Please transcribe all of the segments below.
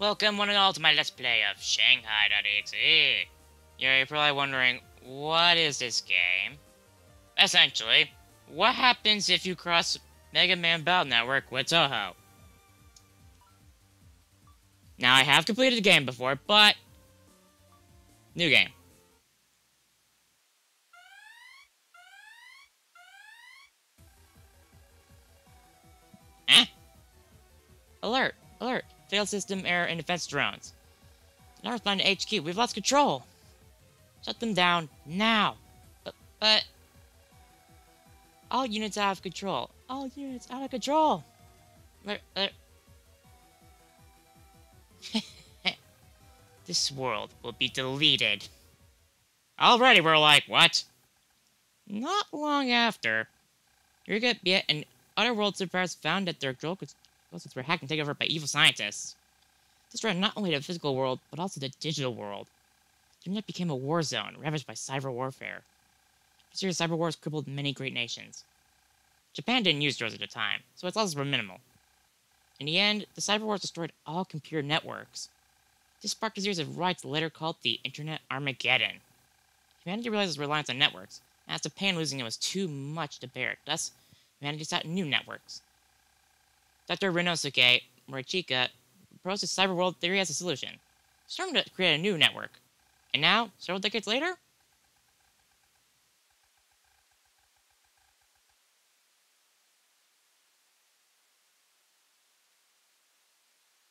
Welcome one and all to my Let's Play of Shanghai.exe. You're probably wondering, what is this game? Essentially, what happens if you cross Mega Man Battle Network with Touhou? Now, I have completed the game before, but... New game. Eh? Alert! Alert! Failed system error in defense drones. Now respond to HQ. We've lost control. Shut them down now. But, but all units out of control. All units out of control. This world will be deleted. Already, we're like, what? Not long after, Yuga and other world superpowers found that their control Explosives were hacked and taken over by evil scientists. This Destroying not only the physical world, but also the digital world. The internet became a war zone, ravaged by cyber warfare. Serious cyber wars crippled many great nations. Japan didn't use drones at the time, so its losses were minimal. In the end, the cyber wars destroyed all computer networks. This sparked a series of riots later called the Internet Armageddon. Humanity realized its reliance on networks, and as Japan losing it was too much to bear. Thus, humanity sought new networks. Dr. Rinnosuke Morichika proposed a cyber world theory as a solution, starting to create a new network. And now, several decades later,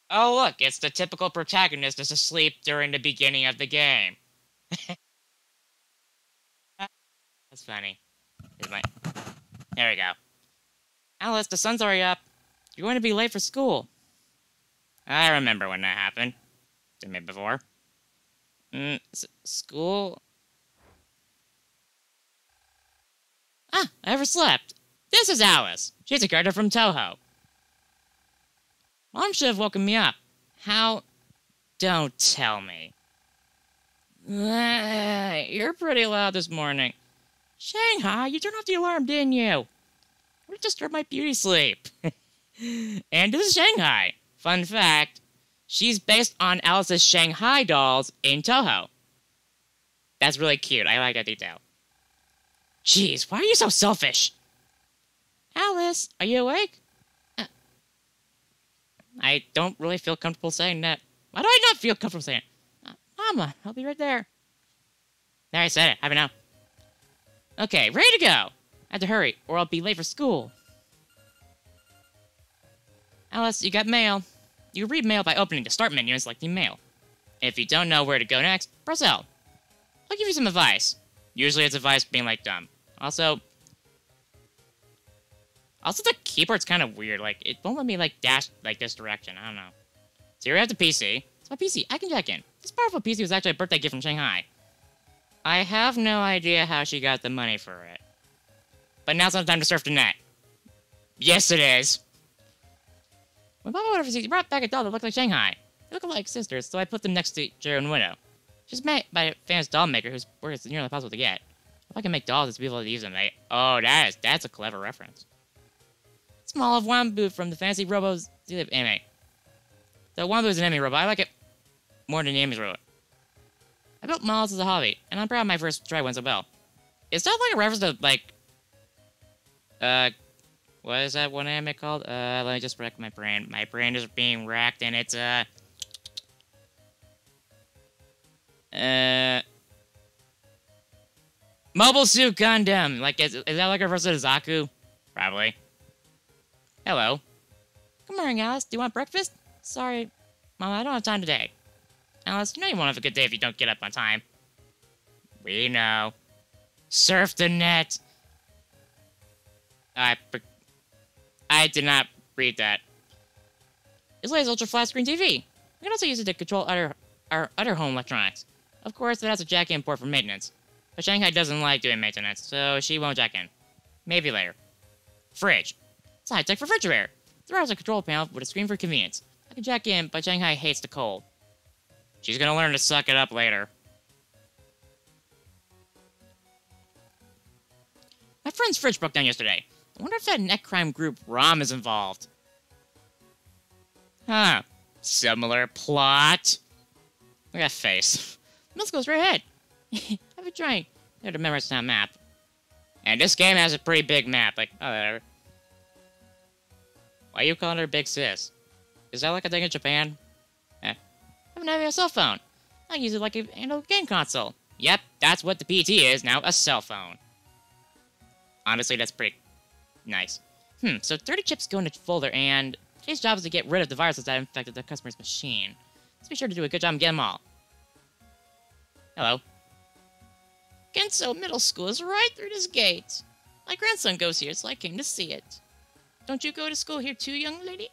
Oh, look, it's the typical protagonist is asleep during the beginning of the game. That's funny. There we go. Alice, the sun's already up. You're going to be late for school. I remember when that happened. To me before. Mm, school? Ah, I overslept. This is Alice. She's a character from Touhou. Mom should have woken me up. How? Don't tell me. You're pretty loud this morning. Shanghai, you turned off the alarm, didn't you? What disturbed my beauty sleep? and this is Shanghai. Fun fact she's based on Alice's Shanghai dolls in Touhou. That's really cute. I like that detail. Jeez, why are you so selfish? Alice, are you awake? Uh, I don't really feel comfortable saying that. Why do I not feel comfortable saying it? Uh, Mama, I'll be right there. There, I said it. Have it now. Okay, ready to go. I have to hurry, or I'll be late for school. Alice, you got mail. You read mail by opening the Start menu and selecting Mail. If you don't know where to go next, press L. I'll give you some advice. Usually it's advice being like dumb. Also, also the keyboard's kind of weird. Like, it won't let me like dash like this direction. I don't know. So here we have the PC. It's my PC. I can jack in. This powerful PC was actually a birthday gift from Shanghai. I have no idea how she got the money for it. But now's not the time to surf the net. Yes, it is. When Papa went overseas, he brought back a doll that looked like Shanghai. They look like sisters, so I put them next to each window. She's made by a famous doll maker whose work is nearly impossible to get. If I can make dolls, it's people to use them. They, oh, that is that's a clever reference. Small of Wanbu from the Fantasy Robos anime. The Wanbu is an enemy robot. I like it more than the enemy's robot. I built models as a hobby, and I'm proud of my first try went so well. Is that like a reference to like, uh, what is that one anime called? Uh, let me just wreck my brain. My brain is being wrecked, and it's, uh... Uh... Mobile Suit Gundam! Like, is, is that like a version of Zaku? Probably. Hello. Good morning, Alice. Do you want breakfast? Sorry, Mom, I don't have time today. Alice, you know you won't have a good day if you don't get up on time. We know. Surf the net. I I did not read that. This is ultra flat screen TV. We can also use it to control other, our other home electronics. Of course, it has a jack-in port for maintenance. But Shanghai doesn't like doing maintenance, so she won't jack in. Maybe later. Fridge. It's a high-tech refrigerator. There has a control panel with a screen for convenience. I can jack in, but Shanghai hates the cold. She's gonna learn to suck it up later. My friend's fridge broke down yesterday. I wonder if that net crime group ROM is involved. Huh. Similar plot. Look at that face. Let's go straight ahead. I've been trying to memorize that map. And this game has a pretty big map. Like, oh, whatever. Why are you calling her Big Sis? Is that like a thing in Japan? Eh. I haven't having a cell phone. I use it like a handheld game console. Yep, that's what the PT is now, a cell phone. Honestly, that's pretty nice. Hmm, so 30 chips go in the folder, and today's job is to get rid of the viruses that infected the customer's machine. Let's be sure to do a good job and get them all. Hello. Genso Middle School is right through this gate. My grandson goes here, so I came to see it. Don't you go to school here too, young lady?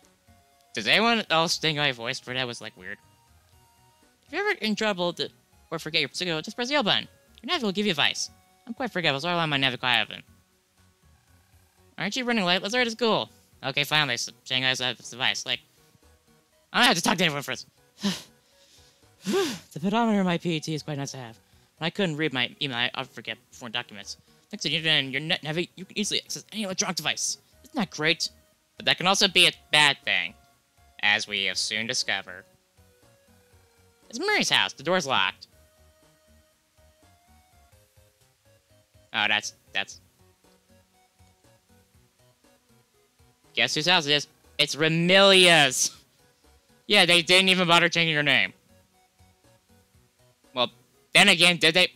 Does anyone else think my voice for that was, like, weird? If you're ever in trouble to, or forget your signal, just press the L button. Your nav will give you advice. I'm quite forgetful, so I rely on my nav quite often. Aren't you running late? Let's hurry to school. Okay, finally, so Shanghai's have this device. Like, I have to talk to anyone first. the pedometer in my PET is quite nice to have. When I couldn't read my email, I forget foreign documents. Thanks to internet and your net navigate, you can easily access any electronic device. Isn't that great? But that can also be a bad thing, as we have soon discover. It's Mary's house. The door's locked. Oh, that's that's. Guess whose house it is? It's Remilia's. Yeah, they didn't even bother changing her name. Well, then again, did they?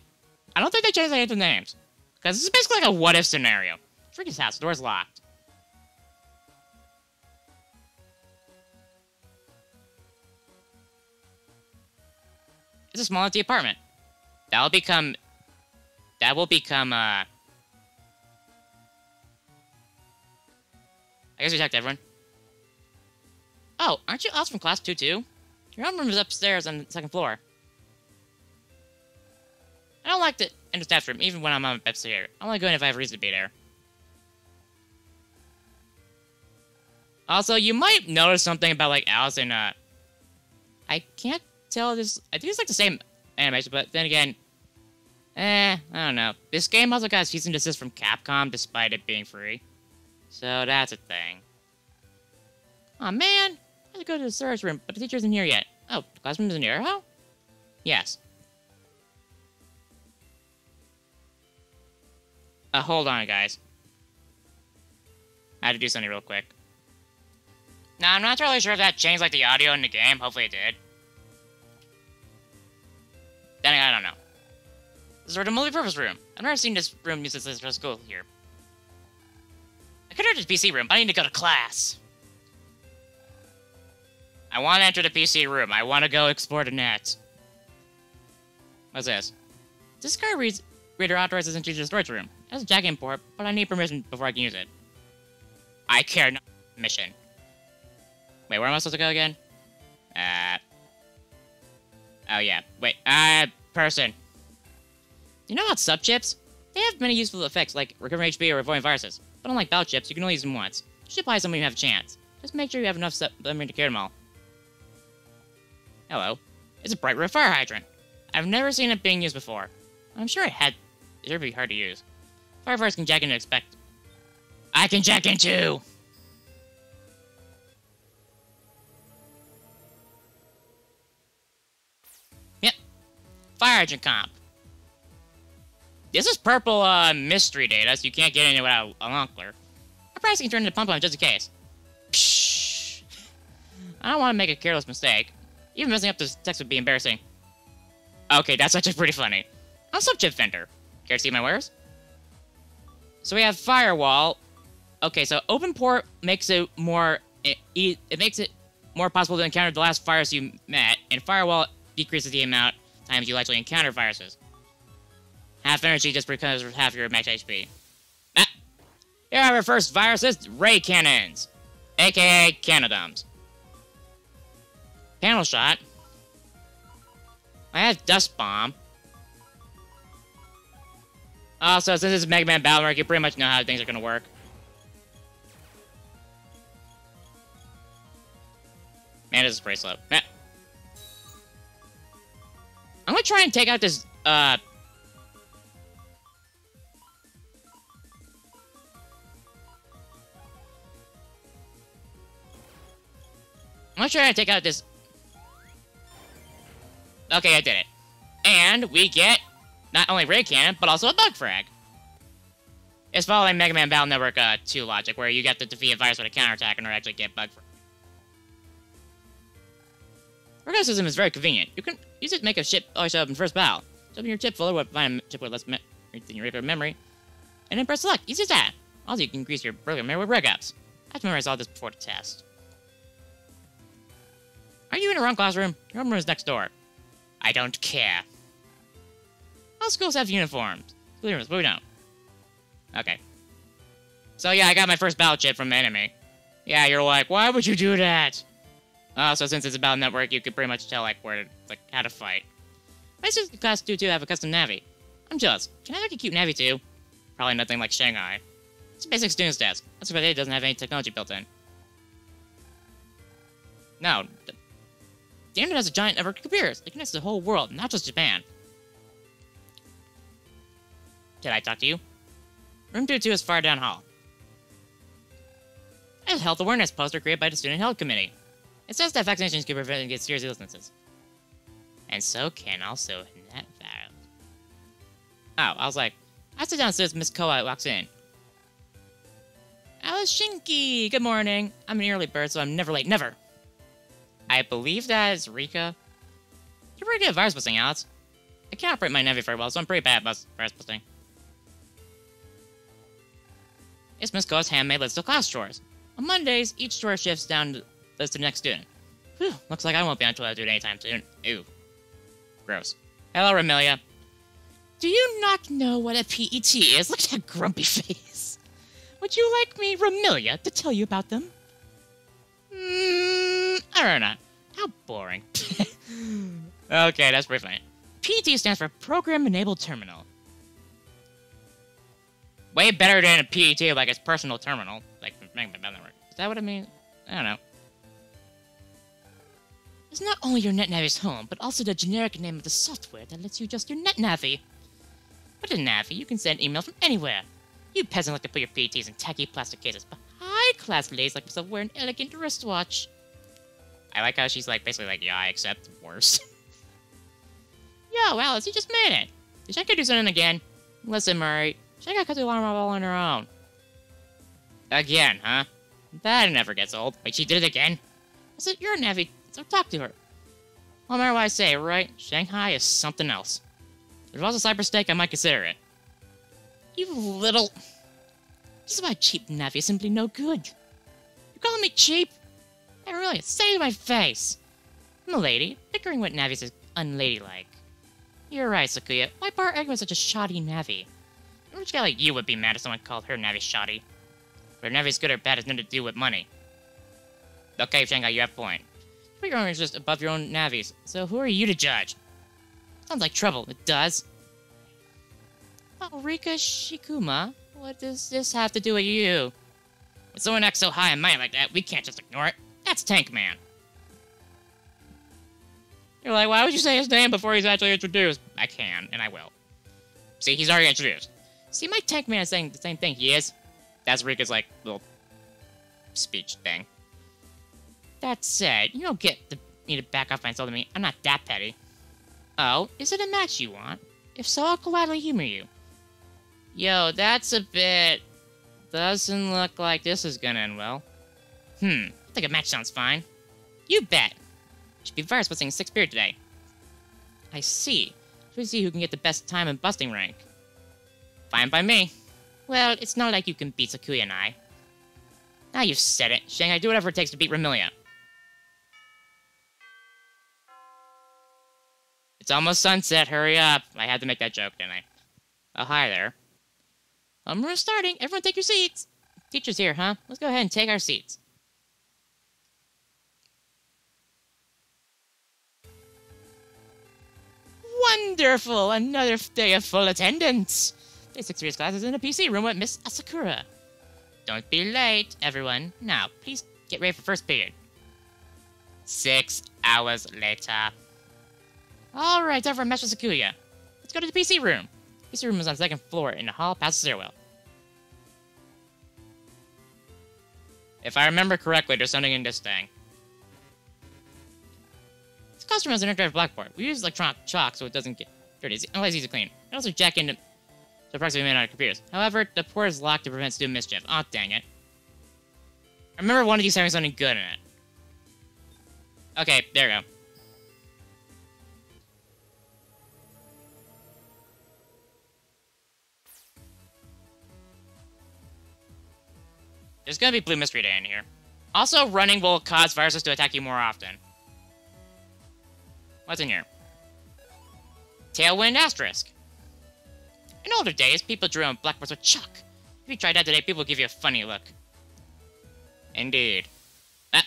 I don't think they changed any of the names. Because this is basically like a what-if scenario. Freaky's house, the door's locked. It's a small empty apartment. That'll become... That will become, uh... I guess we to everyone. Oh, aren't you Alice from class 2 too? Your own room is upstairs on the second floor. I don't like to enter the staff room, even when I'm on upstairs. I only go in if I have reason to be there. Also, you might notice something about, like, Alice and, uh... I can't tell this... I think it's, like, the same animation, but then again... Eh, I don't know. This game also got a cease desist from Capcom, despite it being free. So, that's a thing. Oh, man! I have to go to the service room, but the teacher isn't here yet. Oh, the classroom isn't here, huh? Yes. Uh, hold on, guys. I had to do something real quick. Now, I'm not really sure if that changed, like, the audio in the game. Hopefully it did. Then I don't know. This is a multi-purpose room. I've never seen this room used since I school here. I could enter the PC room, I need to go to class. I want to enter the PC room. I want to go explore the net. What's this? This card reads, reader authorizes entry to the storage room. That's a jack import, but I need permission before I can use it. I care not. Mission. Wait, where am I supposed to go again? Uh. Oh, yeah. Wait, uh, person. You know about sub chips? They have many useful effects like recovering HP or avoiding viruses. But unlike battle chips, you can only use them once. You should buy some when you have a chance. Just make sure you have enough sub to carry them all. Hello. It's a bright red fire hydrant. I've never seen it being used before. I'm sure it had... It would be hard to use. Firefighters can jack in and expect... I can jack in too! Yep. Fire agent comp. This is purple, uh, mystery data, so you can't get it without a Lunkler. I probably can turn into pump just in case. Psh. I don't want to make a careless mistake. Even messing up this text would be embarrassing. Okay, that's actually pretty funny. I'm sub chip vendor. Care to see my wares? So we have firewall. Okay, so open port makes it more it, it makes it more possible to encounter the last virus you met, and firewall decreases the amount times you actually encounter viruses. Half energy just because of half your max HP. Ah. Here are our first viruses, ray cannons, aka Canadoms. Panel shot. I have dust bomb. Also, since it's Mega Man Battle you pretty much know how things are gonna work. Man, this is pretty slow. Man. I'm gonna try and take out this, uh... I'm gonna try and take out this Okay, I did it. And we get not only Ray Cannon, but also a Bug Frag. It's following Mega Man Battle Network uh, 2 logic, where you get to defeat a virus with a counterattack in order to actually get Bug Frag. Regard is very convenient. You can use it to make a always show up in first battle. Open your chip folder, find a chip with less me than your regular memory, and then press select. Easy as that. Also, you can increase your regular memory with regups. I've to memorize all this before the test. Are you in the wrong classroom? Your room is next door. I don't care. All schools have uniforms. Clearance, but we don't. Okay. So yeah, I got my first battle chip from enemy. Yeah, you're like, why would you do that? Oh, so since it's a battle network, you could pretty much tell like where to, like how to fight. My sister class do too have a custom Navi. I'm jealous. Can I make a cute Navi too? Probably nothing like Shanghai. It's a basic student's desk. That's why it doesn't have any technology built in. No. The, internet has a giant network of computers. It connects the whole world, not just Japan. Did I talk to you? Room 202 is far down hall. A health awareness poster created by the Student Health Committee. It says that vaccinations can prevent against serious illnesses. And so can also net virus. Oh, I was like, I sit downstairs, Miss Koa walks in. Alice Shinki, good morning. I'm an early bird, so I'm never late, never. I believe that is Rika. You're pretty good at virus busting, Alice. I can't operate my Navi very well, so I'm pretty bad at virus busting. It's Miss Koa's handmade list of class chores. On Mondays, each chore shifts down to the next student. Whew, looks like I won't be on toilet duty anytime soon. Ew. Gross. Hello, Remilia. Do you not know what a PET is? Look at that grumpy face. Would you like me, Remilia, to tell you about them? Hmm, I don't know. How boring. okay, that's pretty funny. PT stands for Program Enabled Terminal. Way better than a PET, like its personal terminal, like. Is that what I mean? I don't know. It's not only your NetNavi's home, but also the generic name of the software that lets you adjust your NetNavi. With a Navi, you can send email from anywhere. You peasants like to put your PETs in tacky plastic cases, but high-class ladies like myself wear an elegant wristwatch. I like how she's like basically like, yeah, I accept worse. Yo, Alice, you just made it. Did Shanka do something again? Listen, Murray, Shanka cut the alarm all on her own. Again, huh? That never gets old. Wait, she did it again? I said, you're a Navi, so talk to her. No matter what I say, right? Shanghai is something else. If it was a cyber steak, I might consider it. You little... This is why cheap Navi is simply no good. You're calling me cheap? Hey, really, say to my face. Milady, bickering with Navis is unladylike. You're right, Sakuya. Why bar egg with such a shoddy navvy? A rich guy like you would be mad if someone called her navvy shoddy. Whether Navi's good or bad has nothing to do with money. Okay, Shanghai, you have point. But your own is just above your own Navis, so who are you to judge? Sounds like trouble, it does. Oh, Rika Shikuma, what does this have to do with you? When someone acts so high and mighty like that, we can't just ignore it. That's Tank Man. You're like, why would you say his name before he's actually introduced? I can, and I will. See, he's already introduced. See, my Tank Man is saying the same thing. He is. That's Rika's, like, little speech thing. That said, you don't get the, me to back off by insulting me. I'm not that petty. Oh, is it a match you want? If so, I'll gladly humor you. Yo, that's a bit... Doesn't look like this is gonna end well. Hmm, think a match sounds fine. You bet! Should be virus busting 6th period today. I see. We see who can get the best time and busting rank? Fine by me. Well, it's not like you can beat Sakuya and I. Now you've said it. Shanghai, do whatever it takes to beat Remilia. It's almost sunset, hurry up. I had to make that joke, didn't I? Oh, hi there. Um, we're starting. Everyone take your seats. Teacher's here, huh? Let's go ahead and take our seats. Wonderful! Another day of full attendance. Day 6 series class is in the PC room with Miss Asakura. Don't be late, everyone. Now, please get ready for first period. Six hours later. Alright, time for a with Sakuya. Let's go to the PC room. PC room is on the second floor in the hall past the stairwell. If I remember correctly, there's something in this thing. Classroom has an interactive blackboard. We use electronic chalk so it doesn't get dirty. Otherwise easy to clean. And also jack into the approximately on our computers. However, the port is locked to prevent student mischief. Oh, dang it. I remember one of these having something good in it. Okay, there we go. There's gonna be Blue Mystery Day in here. Also, running will cause viruses to attack you more often. What's in here? Tailwind Asterisk. In older days, people drew on blackboards with chalk. If you tried that today, people give you a funny look. Indeed. Ah.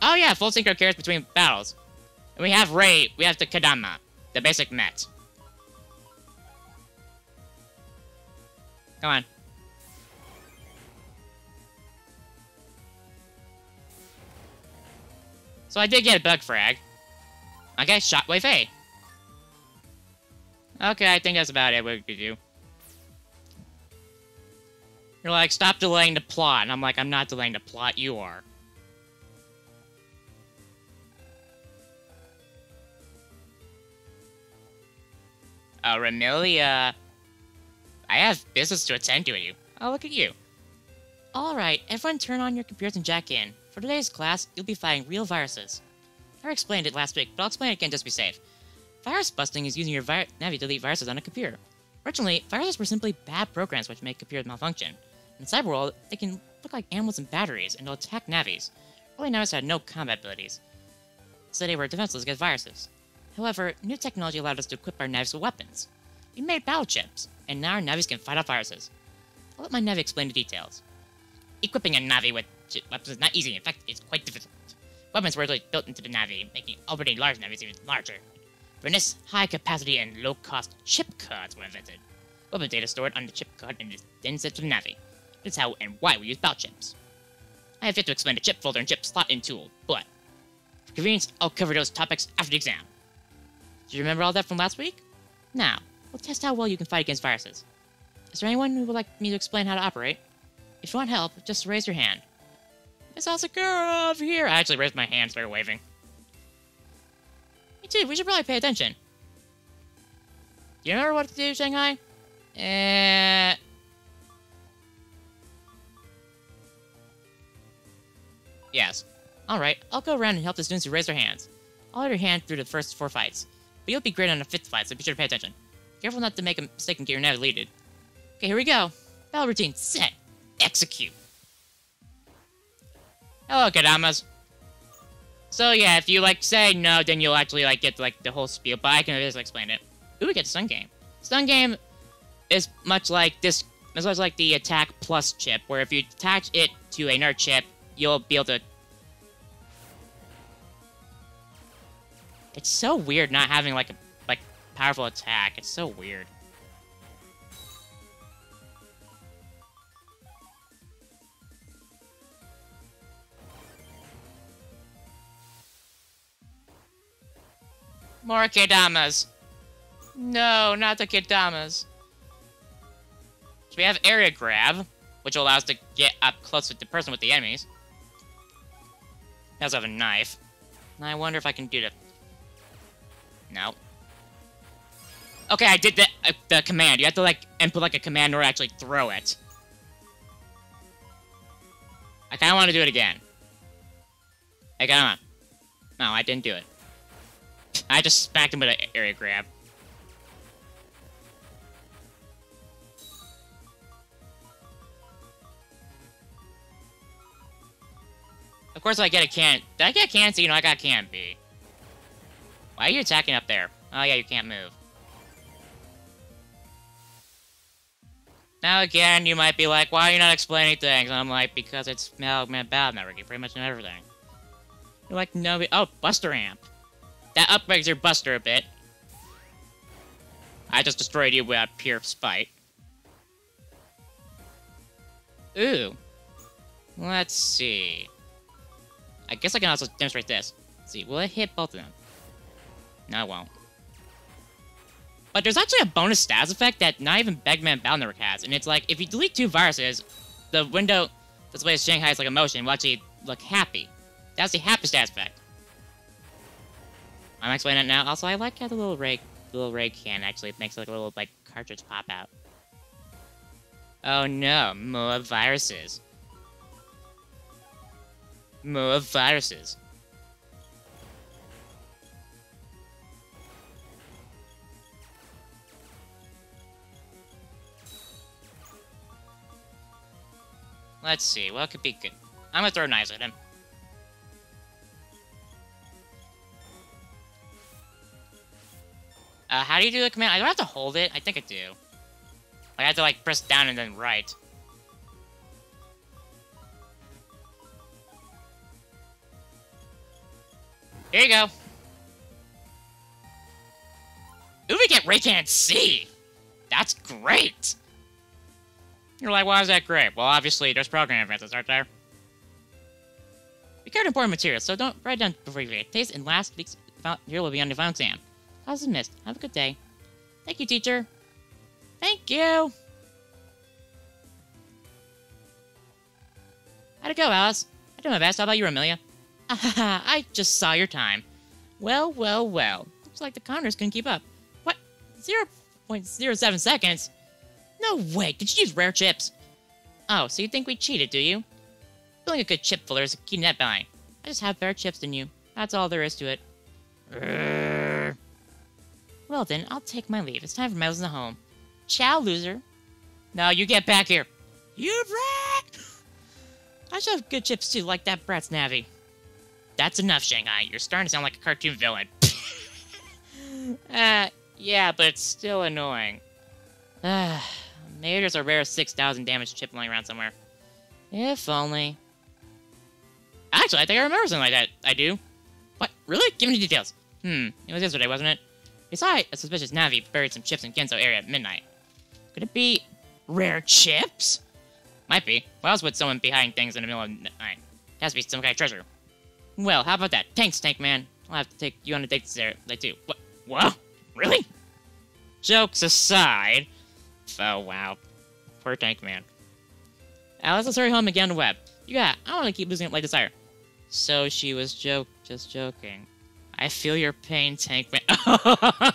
Oh yeah, full synchro carries between battles. And we have Ray, we have the Kedama, the basic Met. Come on. So I did get a bug frag. Okay, Shockwave A. Okay, I think that's about it we could do. You're like, stop delaying the plot. And I'm like, I'm not delaying the plot, you are. Uh, oh, Remilia. I have business to attend to you. Oh, look at you. Alright, everyone turn on your computers and jack in. For today's class, you'll be fighting real viruses. I explained it last week, but I'll explain it again just to be safe. Virus busting is using your vi Navi to delete viruses on a computer. Originally, viruses were simply bad programs which make computers malfunction. In Cyberworld, they can look like animals and batteries, and they'll attack Navis. Early Navis had no combat abilities, so they were defenseless against viruses. However, new technology allowed us to equip our Navis with weapons. We made battle chips, and now our Navis can fight off viruses. I'll let my Navi explain the details. Equipping a Navi with weapons is not easy, in fact, it's quite difficult. Weapons were really built into the Navi, making already large Navis even larger. For this, high capacity and low cost chip cards were invented. Weapon data stored on the chip card and is then sent to the Navi. This is how and why we use battle chips. I have yet to explain the chip folder and chip slot in tool, but for convenience, I'll cover those topics after the exam. Do you remember all that from last week? Now, we'll test how well you can fight against viruses. Is there anyone who would like me to explain how to operate? If you want help, just raise your hand. Miss Asakura over here! I actually raised my hand, started waving. Me too, we should probably pay attention. Do you remember what to do, Shanghai? Eh... Yes. Alright, I'll go around and help the students who raise their hands. I'll hold your hand through the first four fights. But you'll be great on the fifth fight, so be sure to pay attention. Careful not to make a mistake and get your nav deleted. Okay, here we go. Battle routine, set, execute. Oh, Hello, Kedamas. So yeah, if you like say no, then you'll actually like get like the whole spiel, but I can just explain it. Ooh, we get Stun Game. Stun Game is much like this, as much like the attack plus chip, where if you attach it to another chip, you'll be able to... It's so weird not having, like, a like powerful attack. It's so weird. More Kedamas. No, not the Kedamas. So we have Area Grab, which allows us to get up close with the person with the enemies. I also have a knife. And I wonder if I can do the... No. Okay, I did the, uh, the command. You have to, like, input, like, a command or actually throw it. I kind of want to do it again. Hey, come on. No, I didn't do it. I just smacked him with an area grab. Of course I get a can. Did I get a can C? No, I got a can B. Why are you attacking up there? Oh yeah, you can't move. Now again, you might be like, why are you not explaining things? And I'm like, because it's oh, man, bad network. You pretty much know everything. You're like, no, oh, Buster Amp. That upgrades your Buster a bit. I just destroyed you with pure spite. Ooh. Let's see. I guess I can also demonstrate this. Let's see, will it hit both of them? No, it won't. But there's actually a bonus status effect that not even Begman Network has, and it's like, if you delete two viruses, the window displays Shanghai's like emotion will actually look happy. That's the happy status effect. I'm explaining it now. Also, I like how the little ray, the little ray can actually makes like a little like cartridge pop out. Oh no, more viruses. More viruses. Let's see, what could be good? I'm gonna throw knives at him. How do you do the command? I don't have to hold it. I think I do. I have to, like, press down and then right. Here you go. Ooh, we get Ray Cannon C! That's great! You're like, why is that great? Well, obviously, there's program advances, aren't there? We covered important materials, so don't write down before you read. Taste and last week's here will be on the final exam. How's the missed? Have a good day. Thank you, teacher. Thank you! How'd it go, Alice? I did my best. How about you, Amelia? I just saw your time. Well, well, well. Looks like the counters can keep up. What? 0.07 seconds? No way! Did you use rare chips? Oh, so you think we cheated, do you? Feeling a good chip fuller is a key net buying. I just have better chips than you. That's all there is to it. Well then, I'll take my leave. It's time for Meadows in the home. Ciao, loser. No, you get back here. You brat! I should have good chips too, like that brat's Navi. That's enough, Shanghai. You're starting to sound like a cartoon villain. uh, yeah, but it's still annoying. Maybe there's a rare 6,000 damage chip lying around somewhere. If only. Actually, I think I remember something like that. I do. What? Really? Give me the details. Hmm, it was yesterday, wasn't it? We saw a suspicious Navi buried some chips in Genso area at midnight. Could it be rare chips? Might be. Why else would someone be hiding things in the middle of the night? It has to be some kind of treasure. Well, how about that? Thanks, Tank Man. I'll have to take you on a date there, like too. What? What? Really? Jokes aside. Oh, wow. Poor Tank Man. Alice, let's hurry home again Web. Got I don't want to keep losing it like desire. So she was joke, just joking. I feel your pain, Tank Man.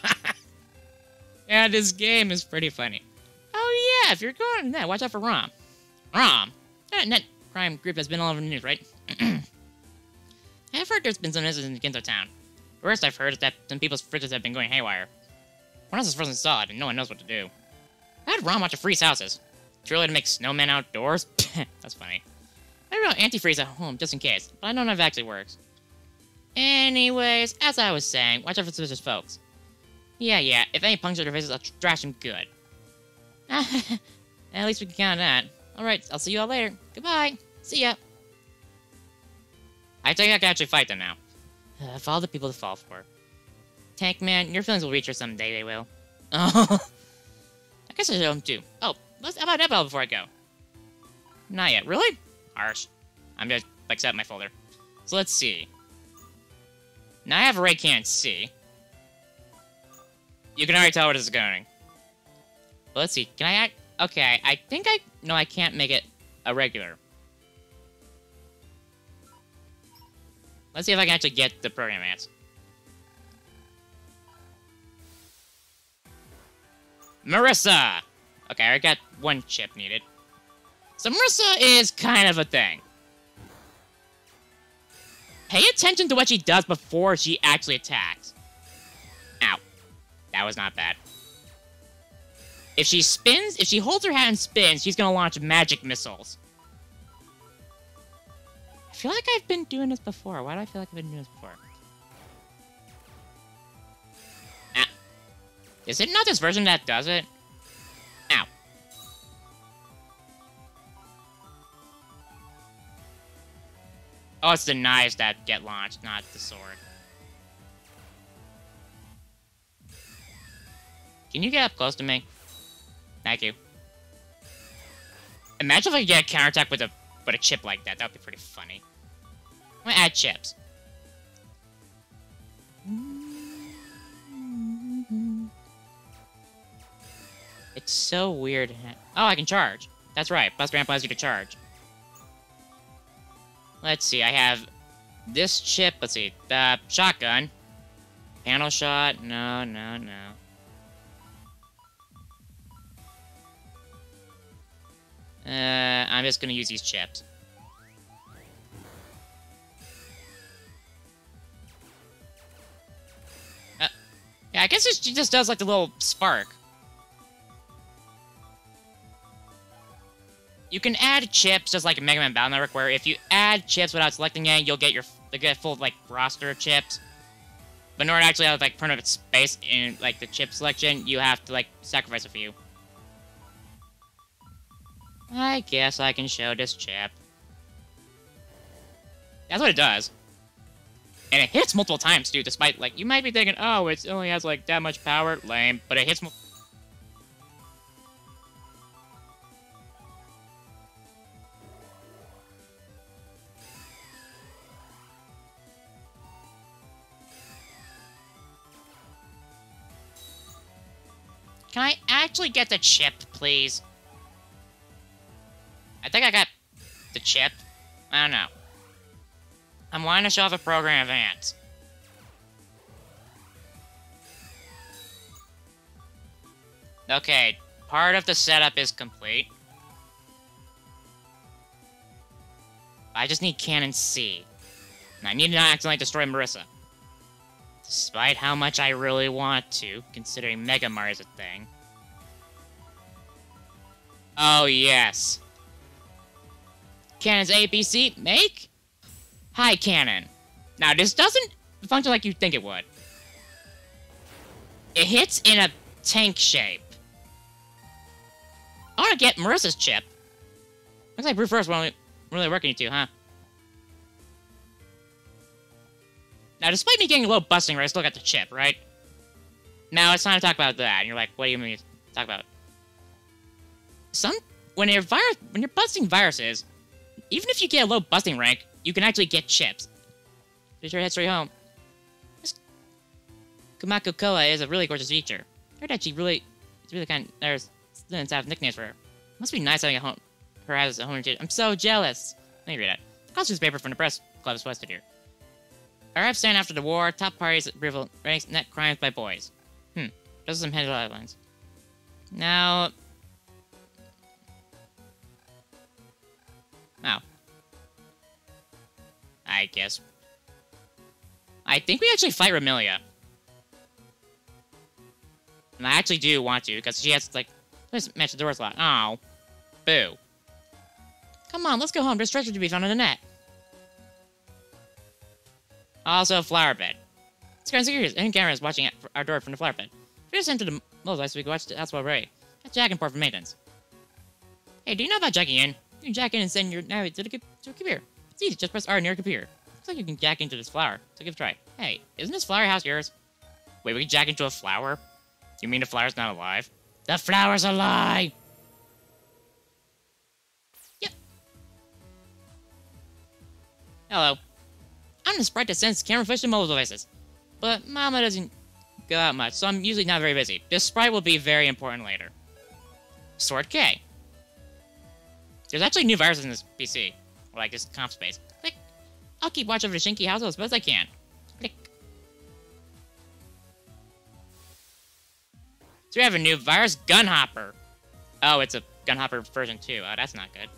yeah, this game is pretty funny. Oh yeah, if you're going that, watch out for Rom. Rom? That net crime group has been all over the news, right? I've heard there's been some incidents in Genso Town. Worst I've heard is that some people's fridges have been going haywire. One house is frozen solid, and no one knows what to do. I had Rom watch to freeze houses. Truly to make snowmen outdoors? That's funny. I wrote antifreeze at home, just in case, but I don't know if it actually works. Anyways, as I was saying, watch out for suspicious folks. Yeah, yeah, if any puncture their faces, I'll trash them good. At least we can count on that. Alright, I'll see you all later. Goodbye. See ya. I think I can actually fight them now. Uh, follow the people to fall for. Tank man, your feelings will reach her someday, they will. Oh. I guess I don't do. Oh, let's how about that bell before I go? Not yet. Really? Harsh. I'm just like set my folder. So let's see. Now I have Ray can't see. You can already tell where this is going. But let's see. Can I act? Okay, I think I... No, I can't make it a regular. Let's see if I can actually get the program advance. Marisa! Okay, I got one chip needed. So Marisa is kind of a thing. Pay attention to what she does before she actually attacks. Ow. That was not bad. If she spins, if she holds her hat and spins, she's gonna launch magic missiles. I feel like I've been doing this before. Why do I feel like I've been doing this before? Ah. Is it not this version that does it? Oh, it's the knives that get launched, not the sword. Can you get up close to me? Thank you. Imagine if I could get a counterattack with a with a chip like that. That would be pretty funny. I'm gonna add chips. It's so weird. Oh, I can charge. That's right. Buster Amp allows you to charge. Let's see. I have this chip. Let's see. Uh, shotgun. Panel shot? No, no, no. Uh, I'm just gonna use these chips. Uh, yeah, I guess it just does like the little spark. You can add chips just like Mega Man Battle Network, where if you add chips without selecting it, you'll get your you get full like roster of chips. But in order to actually have like permanent space in like the chip selection, you have to like sacrifice a few. I guess I can show this chip. That's what it does. And it hits multiple times, too, despite, like, you might be thinking, oh, it only has, like, that much power. Lame. But it hits multiple... Can I actually get the chip, please? I think I got the chip. I don't know. I'm wanting to show off a program advance. Okay, part of the setup is complete. I just need Cannon C. And I need to not accidentally destroy Marisa. Despite how much I really want to, considering Mega is a thing. Oh, yes. Cannon's ABC, make? Hi, Cannon. Now, this doesn't function like you think it would. It hits in a tank shape. I want to get Marisa's chip. Looks like brute force won't really working you two, huh? Now, despite me getting a low busting rate, I still got the chip, right? Now it's time to talk about that. And you're like, what do you mean talk about? Some when you're virus when you're busting viruses, even if you get a low busting rank, you can actually get chips. Be sure to head straight home. This Kumako Koa is a really gorgeous feature. I heard that she really, it's really kind of, there's students have nicknames for her. Must be nice having a home, her as a home I'm so jealous. Let me read it. College newspaper from the press club is posted here. Arrived stand after the war, top parties rival ranks net crimes by boys. Hmm. Those are some headlines. Now, Oh. I guess. I think we actually fight Remilia. And I actually do want to, because she has, like, let's match the door slot. Oh. Boo. Come on, let's go home. There's treasure to be found in the net. Also, flower bed. It's kind of serious. And camera is watching our door from the flower bed. We just entered the Moles so we can watch the That's what Ray. That's Jack and Port for maintenance. Hey, do you know about jacking in? You can jack in and send your nav to the, to the computer. It's easy, just press R near your computer. Looks like you can jack into this flower, so give it a try. Hey, isn't this flower house yours? Wait, we can jack into a flower? You mean the flower's not alive? The flower's alive! Yep. Hello. I'm the sprite that sends camera fish to mobile devices. But Mama doesn't go out much, so I'm usually not very busy. This sprite will be very important later. Sword K. There's actually new viruses in this PC. Like this comp space. Click. I'll keep watch over the Shinki household as best I can. Click. So we have a new virus, Gunhopper. Oh, it's a Gunhopper version 2. Oh, that's not good.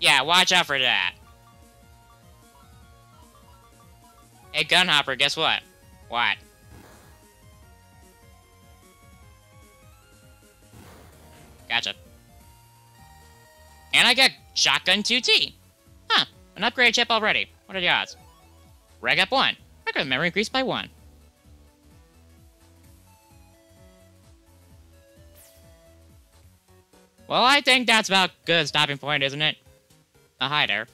Yeah, watch out for that. Hey, Gunhopper, guess what? What? Gotcha. And I get Shotgun 2T. Huh, an upgrade chip already. What are the odds? Reg up 1. Record memory increased by 1. Well, I think that's about good stopping point, isn't it? Uh, hi there.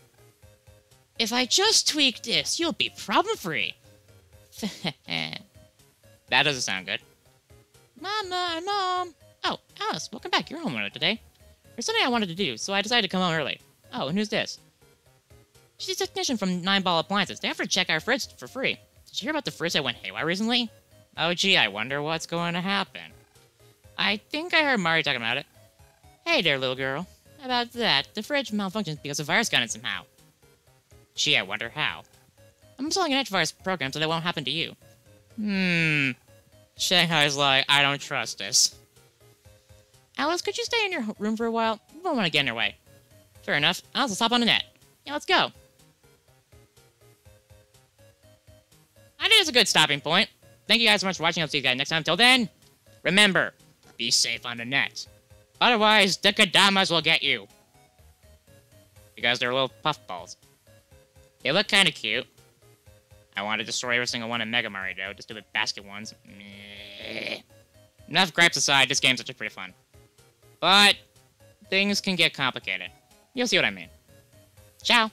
If I just tweak this, you'll be problem-free. that doesn't sound good. Mama, Mom! Oh, Alice, welcome back. You're home early today. There's something I wanted to do, so I decided to come home early. Oh, and who's this? She's a technician from Nine Ball Appliances. They offered to check our fridge for free. Did you hear about the fridge that went haywire recently? Oh, gee, I wonder what's going to happen. I think I heard Mari talking about it. Hey there, little girl. About that? The fridge malfunctions because a virus got in somehow. Gee, I wonder how. I'm installing an antivirus program so that won't happen to you. Hmm. Shanghai's like, I don't trust this. Alice, could you stay in your room for a while? We don't want to get in your way. Fair enough. Alice, let's hop on the net. Yeah, let's go. I think it's a good stopping point. Thank you guys so much for watching. I'll see you guys next time. Till then, remember, be safe on the net. Otherwise, the Kedamas will get you. Because they're little puffballs. They look kind of cute. I want to destroy every single one in Mega Mario, though. Just do the basket ones. Enough gripes aside, this game's actually pretty fun. But, things can get complicated. You'll see what I mean. Ciao!